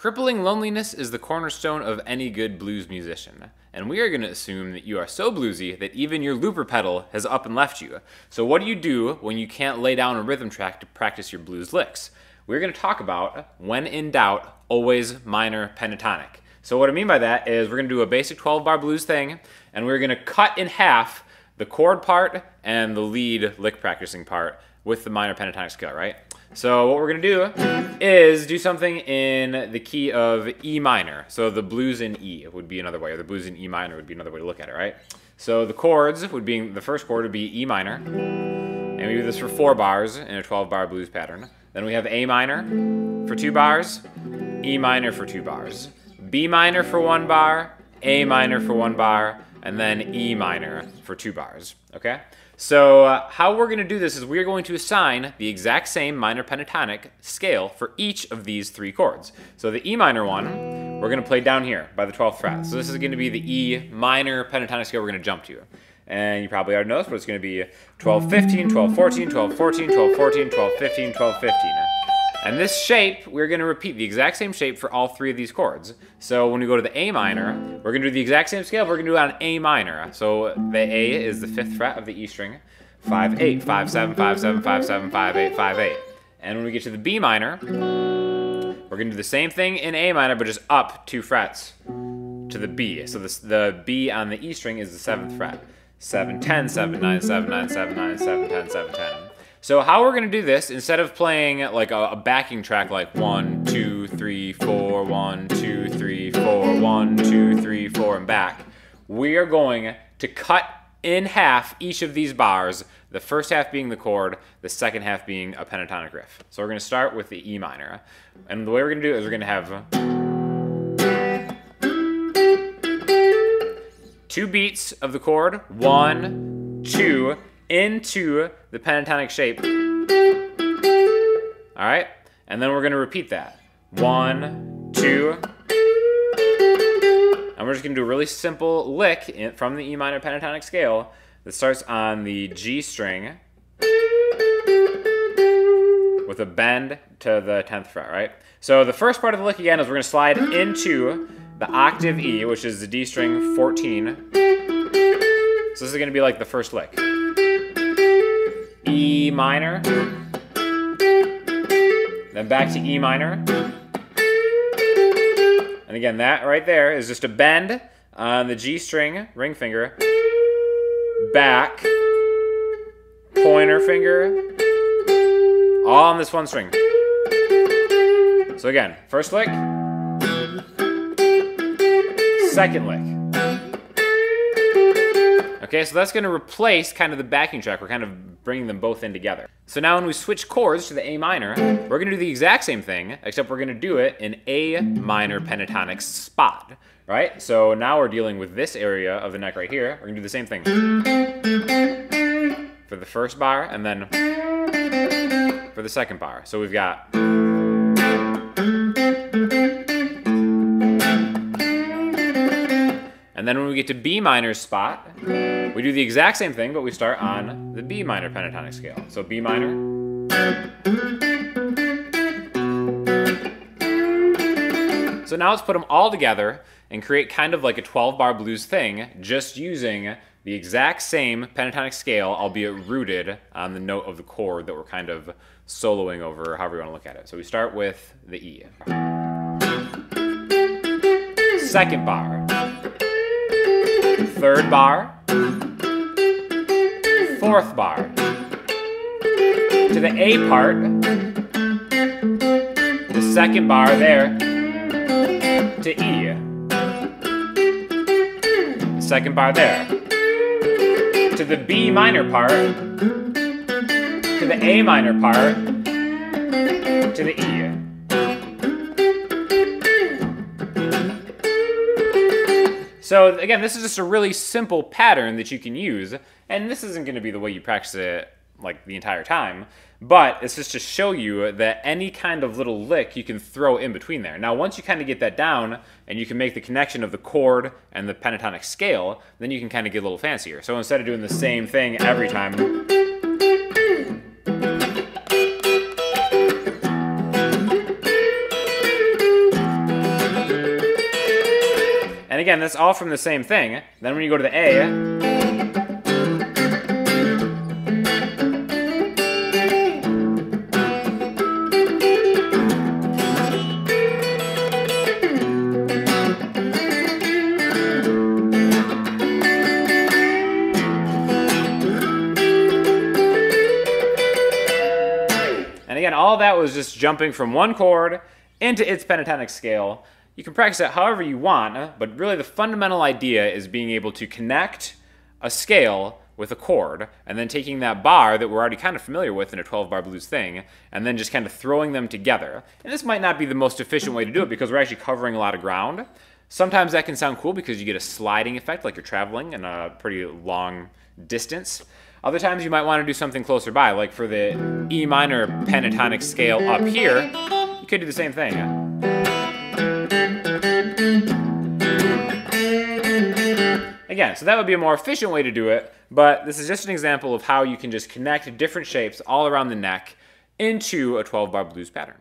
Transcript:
Crippling loneliness is the cornerstone of any good blues musician, and we are going to assume that you are so bluesy that even your looper pedal has up and left you. So, what do you do when you can't lay down a rhythm track to practice your blues licks? We're going to talk about, when in doubt, always minor pentatonic. So, what I mean by that is we're going to do a basic 12 bar blues thing, and we're going to cut in half the chord part and the lead lick practicing part with the minor pentatonic scale, right? So what we're gonna do is do something in the key of E minor. So the blues in E would be another way, or the blues in E minor would be another way to look at it, right? So the chords would be, the first chord would be E minor, and we do this for four bars in a 12 bar blues pattern. Then we have A minor for two bars, E minor for two bars, B minor for one bar, A minor for one bar, and then E minor for two bars, okay? So uh, how we're going to do this is we're going to assign the exact same minor pentatonic scale for each of these three chords. So the E minor one, we're going to play down here by the 12th fret. So this is going to be the E minor pentatonic scale we're to jump to. And you probably already noticed, but it's going to be 12, 15, 12, 14, 12, 14, 12, 14, 12, 15, 12, 15. And this shape, we're going to repeat the exact same shape for all three of these chords. So when we go to the A minor, we're going to do the exact same scale, we're going to do it on A minor. So the A is the fifth fret of the E string, 5, 8, 5, 7, 5, 7, 5, 7, 5, 8, 5, 8. And when we get to the B minor, we're going to do the same thing in A minor, but just up two frets to the B. So the B on the E string is the seventh fret. 7, 10, 7, 9, 7, 9, 7, 9, 7, 10, 7, 10. So how we're gonna do this, instead of playing like a, a, backing track like one, two, three, four, one, two, three, four, one, two, three, four, and back, we are going to cut in half each of these bars, the first half being the chord, the second half being a pentatonic riff. So we're gonna start with the E minor. And the way we're gonna do it is we're gonna have two beats of the chord, one, two, into the pentatonic shape. All right? And then we're to repeat that. One, two. And we're just to do a really simple lick in, from the E minor pentatonic scale that starts on the G string with a bend to the 10th fret, right? So the first part of the lick again is we're to slide into the octave E, which is the D string 14. So this is to be like the first lick. E minor, then back to E minor. And again, that right there is just a bend on the G string, ring finger, back, pointer finger, all on this one string. So again, first lick, second lick. Okay, so that's going to replace kind of the backing track. We're kind of bringing them both in together. So now when we switch chords to the A minor, we're going to do the exact same thing, except we're going to do it in A minor pentatonic spot, right? So now we're dealing with this area of the neck right here. We're to do the same thing. For the first bar, and then for the second bar. So we've got... And then when we get to B minor spot, we do the exact same thing, but we start on the B minor pentatonic scale. So B minor. So now let's put them all together and create kind of like a 12 bar blues thing, just using the exact same pentatonic scale, albeit rooted on the note of the chord that we're kind of soloing over, however you want to look at it. So we start with the E. Second bar. Third bar fourth bar. To the A part, the second bar there, to E. The second bar there. To the B minor part, to the A minor part, to the E. So again, this is just a really simple pattern that you can use, and this isn't going to be the way you practice it like the entire time, but it's just to show you that any kind of little lick you can throw in between there. Now, once you kind of get that down and you can make the connection of the chord and the pentatonic scale, then you can kind of get a little fancier. So instead of doing the same thing every time, And again, that's all from the same thing. Then when you go to the A, And again, all that was just jumping from one chord into its pentatonic scale. You can practice it however you want, but really the fundamental idea is being able to connect a scale with a chord, and then taking that bar that we're already kind of familiar with in a 12 bar blues thing, and then just kind of throwing them together. And this might not be the most efficient way to do it because we're actually covering a lot of ground. Sometimes that can sound cool because you get a sliding effect like you're traveling in a pretty long distance. Other times you might want to do something closer by, like for the E minor pentatonic scale up here, you could do the same thing. Again, so that would be a more efficient way to do it, but this is just an example of how you can just connect different shapes all around the neck into a 12 bar blues pattern.